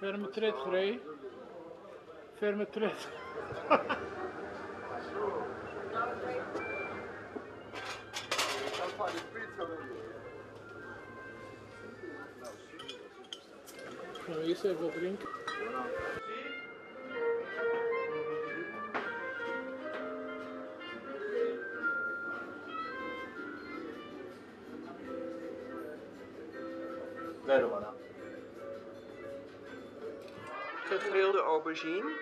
Ferme tred, Frey. Ferme tred. Nou, eerst even wat drinken. Verona. Gegrilde aubergine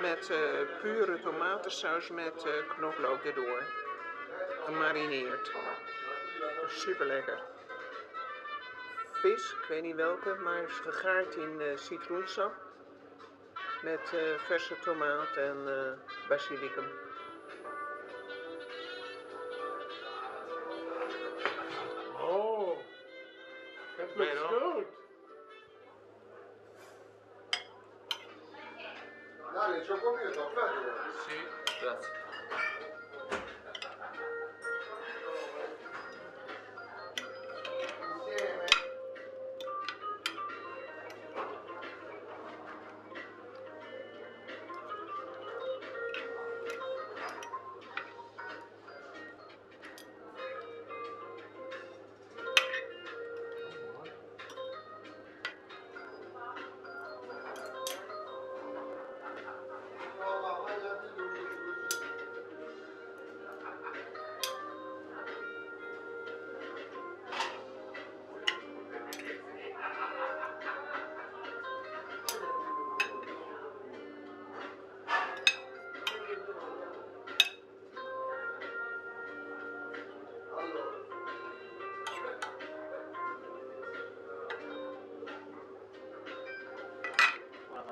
met eh, pure tomatensaus met eh, knoflook erdoor. Gemarineerd. Super lekker. Vis, ik weet niet welke, maar is gegaard in eh, citroensap. Met verse tomaat en basilicum. Oh, dat looks Vero? good. Ci ho aspetta. Sì, grazie.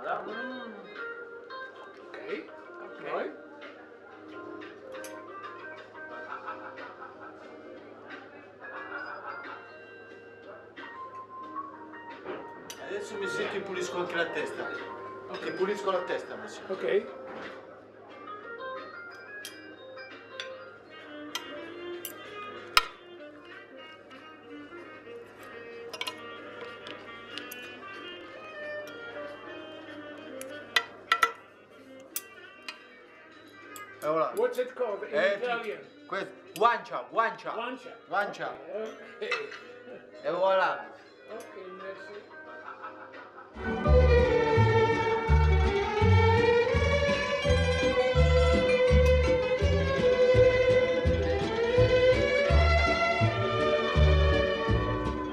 Oké, mooi. Adesso mi sento che pulisco anche la testa. Che pulisco la testa, monsieur. Oké. E voilà. What's it called in Eh, Italian? Questo, guancia, guancia. Guancia. Guancia. Oké. E voilà. Oké, merci.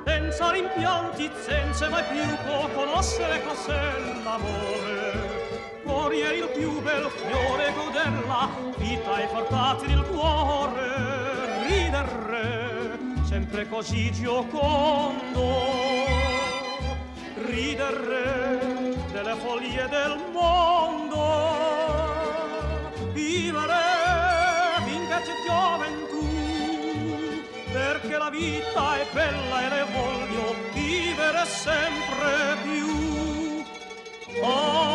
senza rimpianti, senza mai più può conoscere cos'è l'amore. Fuori è il più bel fiore, goderla, vita e portati del cuore, ridere, sempre così giocondo, ridere delle follie del mondo, vivere finché c'è gioventù, perché la vita è bella e le voglio vivere sempre più. Oh,